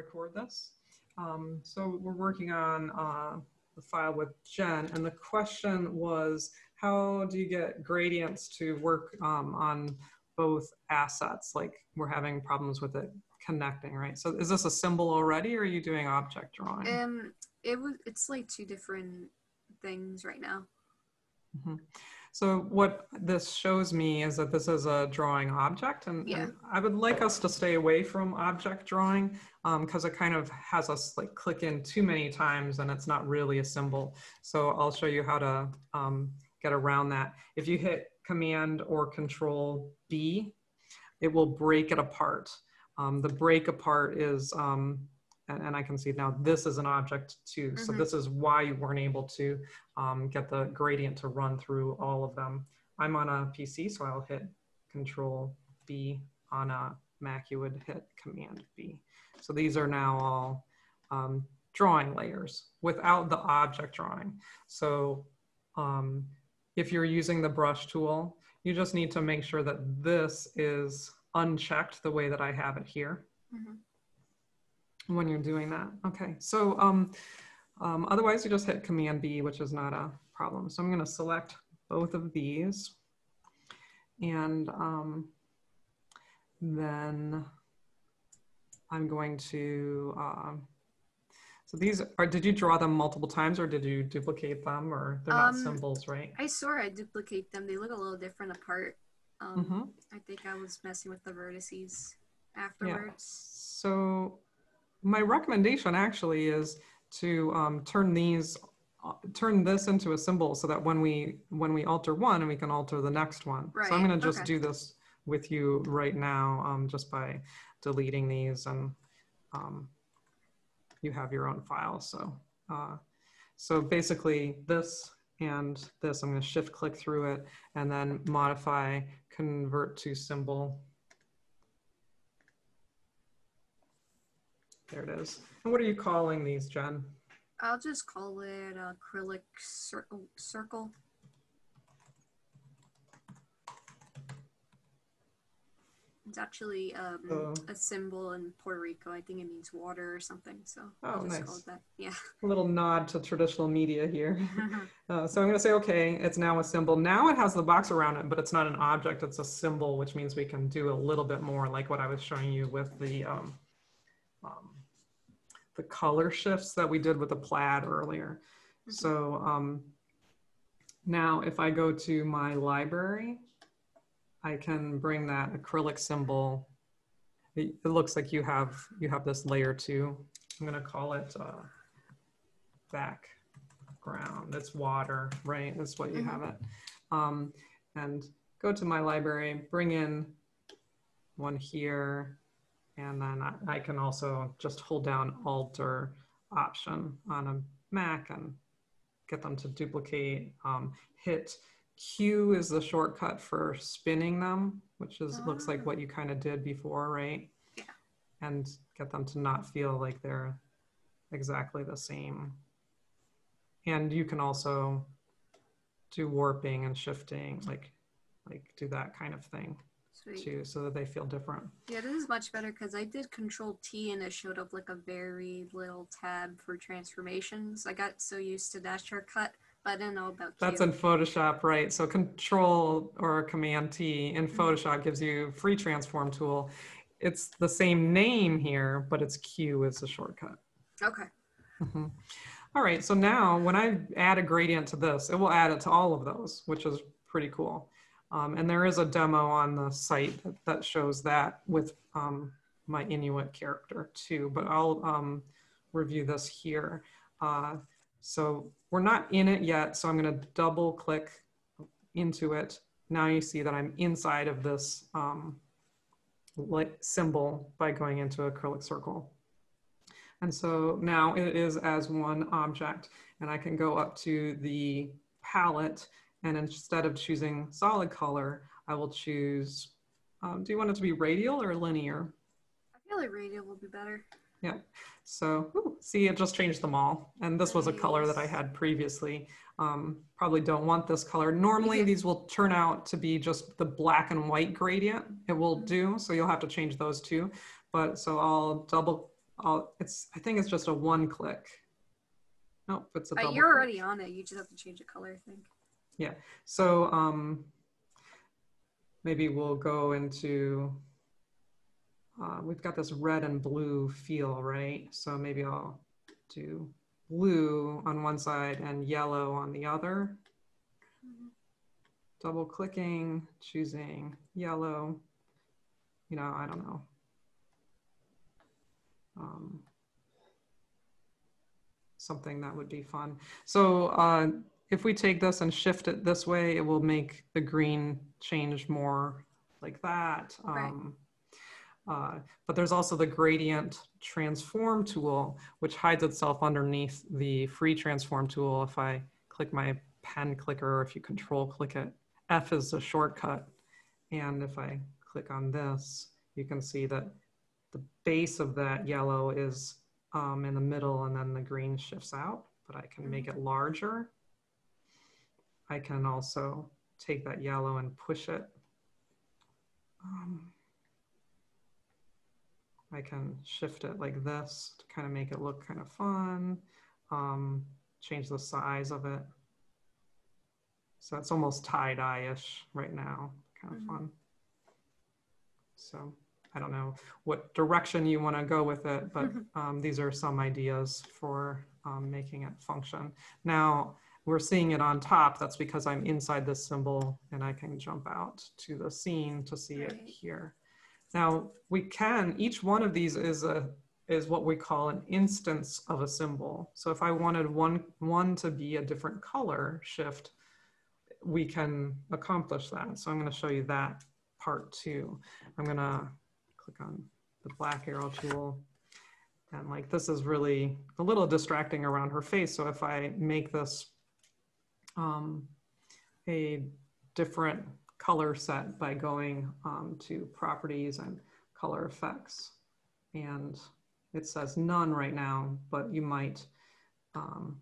record this. Um, so we're working on uh, the file with Jen, and the question was, how do you get gradients to work um, on both assets? Like we're having problems with it connecting, right? So is this a symbol already, or are you doing object drawing? Um, it was. It's like two different things right now. Mhm. So what this shows me is that this is a drawing object and, Yeah. and I would like us to stay away from object drawing because it kind of has us like click in too many times and it's not really a symbol. So I'll show you how to um, get around that. If you hit command or control B, it will break it apart. Um, the break apart is, um, and, and I can see now this is an object too. So Mhm. this is why you weren't able to um, get the gradient to run through all of them. I'm on a PC, so I'll hit Control B. On a Mac, you would hit Command B. So these are now all um, drawing layers without the object drawing. So um, if you're using the brush tool, you just need to make sure that this is unchecked the way that I have it here Mhm. When you're doing that. Okay, so um, um, otherwise you just hit Command B, which is not a problem. So I'm going to select both of these. And um, then I'm going to, um, so these are, did you draw them multiple times or did you duplicate them or they're not Um, symbols, right? I swear I duplicate them. They look a little different apart. Um, Mhm. I think I was messing with the vertices Yeah. afterwards. So my recommendation actually is to um, turn these, uh, turn this into a symbol so that when we when we alter one, we can alter the next one. right. So I'm going to just okay. do this with you right now, um, just by deleting these, and um, you have your own file. So uh, so basically this and this, I'm going to shift click through it and then modify convert to symbol. There it is. And what are you calling these, Jen? I'll just call it acrylic circle. circle. It's actually um, Oh. a symbol in Puerto Rico. I think it means water or something. So I'll Oh, just nice. call it that. Yeah. A little nod to traditional media here. Uh, so I'm going to say, okay, it's now a symbol. Now it has the box around it, but it's not an object, it's a symbol, which means we can do a little bit more like what I was showing you with the, um, um, the color shifts that we did with the plaid earlier. So um, now if I go to my library, I can bring that acrylic symbol. It, it looks like you have, you have this layer two. I'm going to call it uh, background. It's water, right? That's what you Mhm. have it. Um, and go to my library, bring in one here, and then I, I can also just hold down Alt or Option on a Mac and get them to duplicate. Um, hit Q is the shortcut for spinning them, which is looks like Ah. what you kind of did before, right? Yeah. And get them to not feel like they're exactly the same. And you can also do warping and shifting, like like do that kind of thing Sweet. too, so that they feel different. Yeah, this is much better because I did Control T and it showed up like a very little tab for transformations. I got so used to that shortcut, but I didn't know about Q. That's in Photoshop, right? So Control or Command T in Mhm. Photoshop gives you free transform tool. It's the same name here, but it's Q is the shortcut. okay. Mhm. All right, so now when I add a gradient to this, it will add it to all of those, which is pretty cool. Um, and there is a demo on the site that, that shows that with um, my Inuit character too, but I'll um, review this here. Uh, so we're not in it yet, so I'm gonna double click into it. Now you see that I'm inside of this um, symbol by going into acrylic circle. And so now it is as one object and I can go up to the palette and instead of choosing solid color, I will choose, um, do you want it to be radial or linear? I feel like radial will be better. Yeah. So ooh, see, it just changed them all. And this was a color that I had previously. Um, probably don't want this color. Normally these will turn out to be just the black and white gradient it will Mhm. do. So you'll have to change those too. But so I'll double I'll, it's, I think it's just a one click. Nope, it's a Uh, double. you're click. already on it. You just have to change the color, I think. Yeah, so um, maybe we'll go into, uh, we've got this red and blue feel, right? So maybe I'll do blue on one side and yellow on the other. Double clicking, choosing yellow. You know, I don't know. Um, something that would be fun. So uh, if we take this and shift it this way, it will make the green change more like that. Right. Um, uh, but there's also the gradient transform tool, which hides itself underneath the free transform tool. If I click my pen clicker, or if you control click it, F is a shortcut. And if I click on this, you can see that the base of that yellow is um, in the middle and then the green shifts out, but I can make it larger. I can also take that yellow and push it. Um, I can shift it like this to kind of make it look kind of fun. Um, change the size of it. So it's almost tie-dye-ish right now, kind of Mhm. fun. So I don't know what direction you want to go with it, but um, these are some ideas for um, making it function. Now, we're seeing it on top. That's because I'm inside this symbol and I can jump out to the scene to see it here. Now, we can, each one of these is a is what we call an instance of a symbol. So if I wanted one, one to be a different color shift, we can accomplish that. So I'm going to show you that part too. I'm going to click on the black arrow tool. And like this is really a little distracting around her face. So if I make this um, a different color set by going um, to properties and color effects. And it says none right now, but you might um,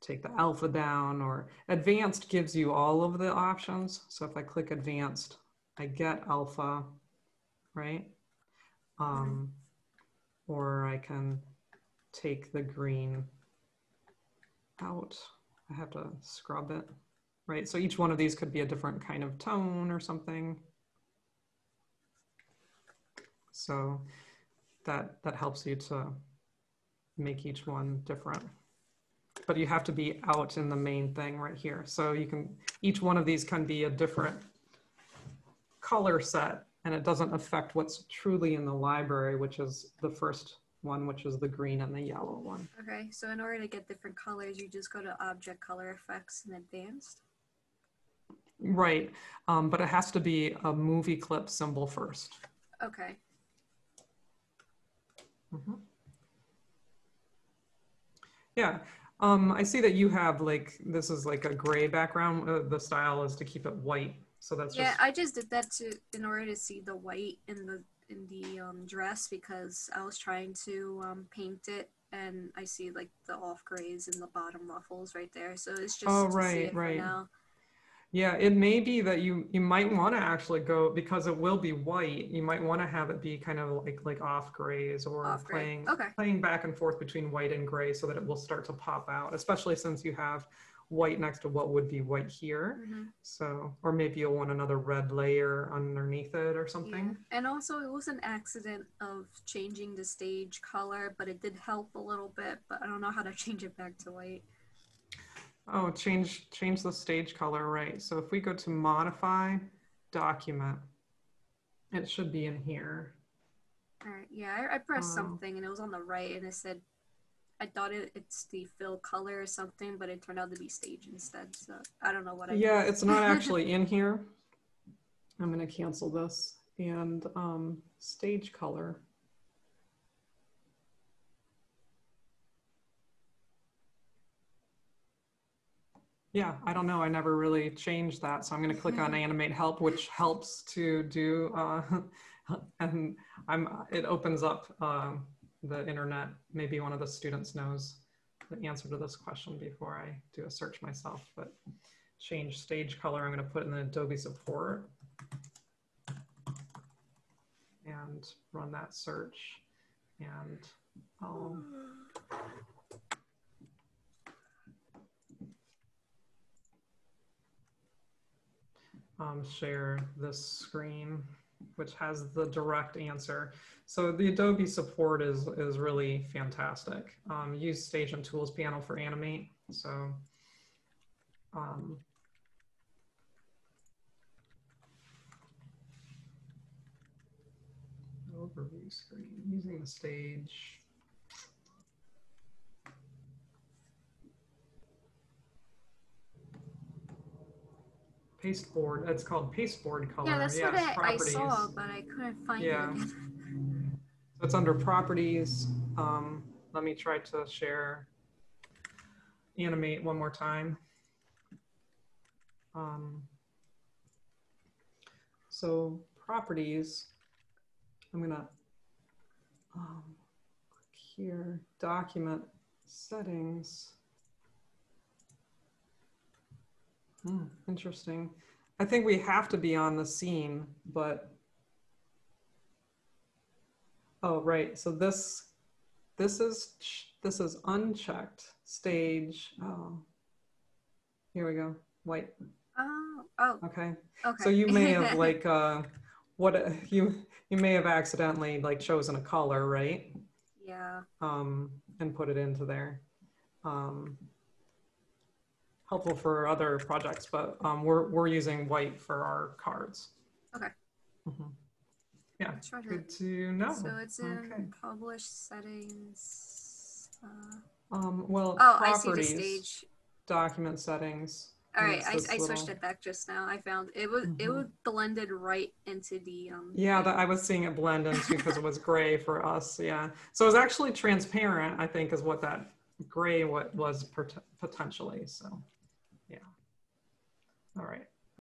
take the alpha down or advanced gives you all of the options. So if I click advanced, I get alpha, right? Um, or I can take the green out. I have to scrub it, right? So each one of these could be a different kind of tone or something. So that, that helps you to make each one different. But you have to be out in the main thing right here. So you can, each one of these can be a different color set and it doesn't affect what's truly in the library, which is the first one, which is the green and the yellow one. Okay, so in order to get different colors, you just go to Object Color Effects and Advanced. Right, um, but it has to be a movie clip symbol first. Okay. Mhm. Yeah, um, I see that you have like, this is like a gray background. Uh, the style is to keep it white. So that's Yeah, just, I just did that to in order to see the white in the the um, dress because I was trying to um, paint it and I see like the off grays in the bottom ruffles right there. So it's just Oh, right, right. now. yeah, it may be that you, you might want to actually go, because it will be white, you might want to have it be kind of like, like off grays or Off playing, Okay. playing back and forth between white and gray so that it will start to pop out, especially since you have white next to what would be white here. Mhm. So, or maybe you'll want another red layer underneath it or Yeah. something. And also, it was an accident of changing the stage color, but it did help a little bit. But I don't know how to change it back to white. Oh, change, change the stage color, right. So if we go to modify document, it should be in here. All right. Yeah, I, I pressed Oh. something and it was on the right, and it said, I thought it, it's the fill color or something, but it turned out to be stage instead. So I don't know what I. Yeah, it's not actually in here. I'm gonna cancel this and um, stage color. Yeah, I don't know. I never really changed that. So I'm gonna click on animate help, which helps to do, uh, and I'm, it opens up um, the internet. Maybe one of the students knows the answer to this question before I do a search myself, but change stage color. I'm going to put in the Adobe support and run that search. and I'll um, share this screen, which has the direct answer. So the Adobe support is, is really fantastic. Um, use Stage and Tools panel for Animate. So um, overview screen using the stage. Pasteboard. It's called pasteboard color. Yeah, that's yes, what I, I saw, but I couldn't find Yeah. it. So it's under properties. Um, let me try to share, animate one more time. Um, so properties, I'm gonna um, click here, document settings. Hmm, interesting. I think we have to be on the scene, but Oh, right. So this, this is, this is unchecked stage. Oh, here we go. White. Oh, oh, Okay. okay. So you may have like, uh, what, you, you may have accidentally like chosen a color, right? yeah. Um, and put it into there. Um, helpful for other projects, but, um, we're, we're using white for our cards. Okay. Yeah, Let's try to- good to know. So it's in Okay. published settings. Uh, Um, well, oh, I see the stage. document settings. All right, I, I switched little- it back just now. I found it was it Mhm. was blended right into the um. Yeah, that, I was seeing it blend into because it was gray for us. Yeah, so it was actually transparent. I think is what that gray what was pot- potentially. So, yeah. All right.